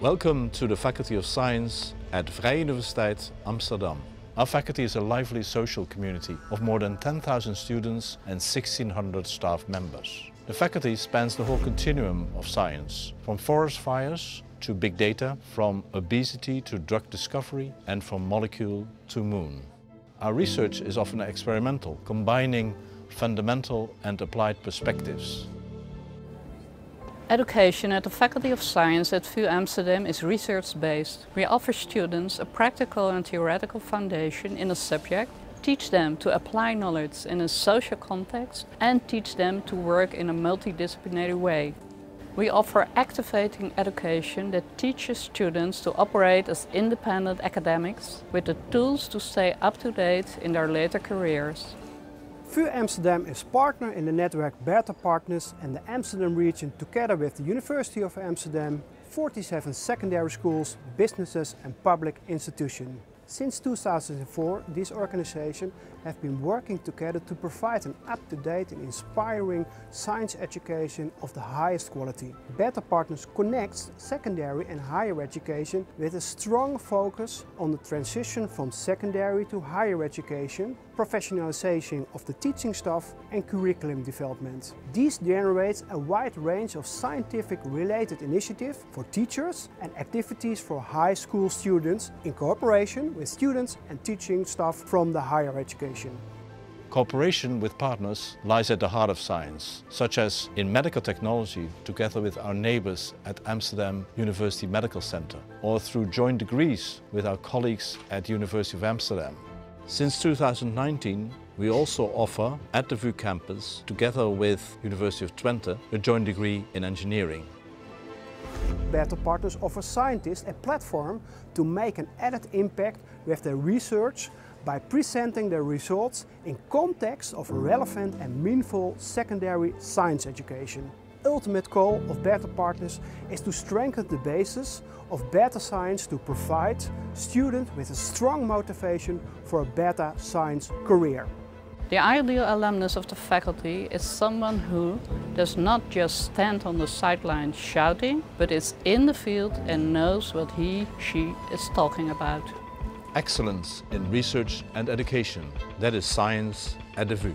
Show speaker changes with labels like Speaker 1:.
Speaker 1: Welcome to the Faculty of Science at Vrije Universiteit Amsterdam. Our faculty is a lively social community of more than 10,000 students and 1,600 staff members. The faculty spans the whole continuum of science, from forest fires to big data, from obesity to drug discovery, and from molecule to moon. Our research is often experimental, combining fundamental and applied perspectives.
Speaker 2: Education at the Faculty of Science at VU Amsterdam is research-based. We offer students a practical and theoretical foundation in a subject, teach them to apply knowledge in a social context and teach them to work in a multidisciplinary way. We offer activating education that teaches students to operate as independent academics with the tools to stay up to date in their later careers.
Speaker 3: VU Amsterdam is partner in the network Beta Partners and the Amsterdam region together with the University of Amsterdam, 47 secondary schools, businesses and public institutions. Since 2004, these organizations have been working together to provide an up-to-date and inspiring science education of the highest quality. Beta Partners connects secondary and higher education with a strong focus on the transition from secondary to higher education, professionalization of the teaching staff and curriculum development. These generate a wide range of scientific related initiatives for teachers and activities for high school students in cooperation with students and teaching staff from the higher education.
Speaker 1: Cooperation with partners lies at the heart of science, such as in medical technology together with our neighbours at Amsterdam University Medical Center, or through joint degrees with our colleagues at University of Amsterdam. Since 2019, we also offer at the VU campus, together with University of Twente, a joint degree in engineering.
Speaker 3: Beta Partners offers scientists a platform to make an added impact with their research by presenting their results in context of relevant and meaningful secondary science education. Ultimate goal of Beta Partners is to strengthen the basis of beta science to provide students with a strong motivation for a beta science career.
Speaker 2: The ideal alumnus of the faculty is someone who does not just stand on the sidelines shouting, but is in the field and knows what he, she is talking about.
Speaker 1: Excellence in research and education, that is science at the VU.